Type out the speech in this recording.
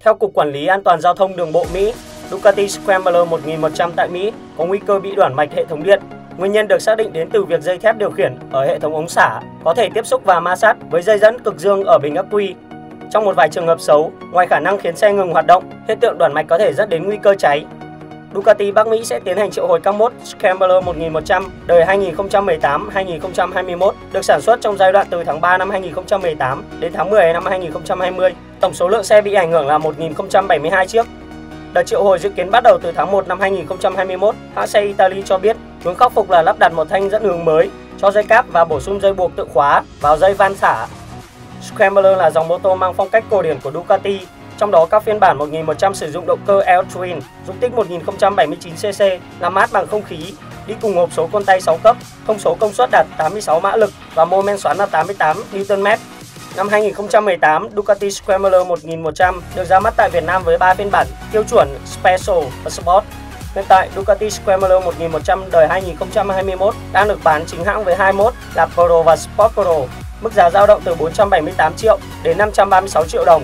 Theo Cục Quản lý An toàn Giao thông Đường bộ Mỹ, Ducati Scrambler 1100 tại Mỹ có nguy cơ bị đoản mạch hệ thống điện. Nguyên nhân được xác định đến từ việc dây thép điều khiển ở hệ thống ống xả có thể tiếp xúc và ma sát với dây dẫn cực dương ở bình ắc quy. Trong một vài trường hợp xấu, ngoài khả năng khiến xe ngừng hoạt động, hiện tượng đoản mạch có thể dẫn đến nguy cơ cháy. Ducati Bắc Mỹ sẽ tiến hành triệu hồi các mốt Scrambler 1100 đời 2018-2021 được sản xuất trong giai đoạn từ tháng 3 năm 2018 đến tháng 10 năm 2020. Tổng số lượng xe bị ảnh hưởng là 1.072 chiếc. Đợt triệu hồi dự kiến bắt đầu từ tháng 1 năm 2021. Hãng xe Italy cho biết hướng khắc phục là lắp đặt một thanh dẫn hướng mới cho dây cáp và bổ sung dây buộc tự khóa vào dây van xả. Scrambler là dòng mô tô mang phong cách cổ điển của Ducati trong đó các phiên bản 1100 sử dụng động cơ L-Twin, dung tích 1079cc, làm mát bằng không khí, đi cùng hộp số con tay 6 cấp, thông số công suất đạt 86 mã lực và mô men xoắn là 88 Nm. Năm 2018, Ducati Scrambler 1100 được ra mắt tại Việt Nam với 3 phiên bản tiêu chuẩn Special và Sport. Hiện tại, Ducati Scrambler 1100 đời 2021 đang được bán chính hãng với hai mốt là Pro và Sport Pro. Mức giá dao động từ 478 triệu đến 536 triệu đồng